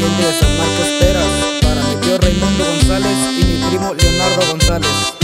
para de San Marcos Peras, para mi tío Raimundo González y mi primo Leonardo González.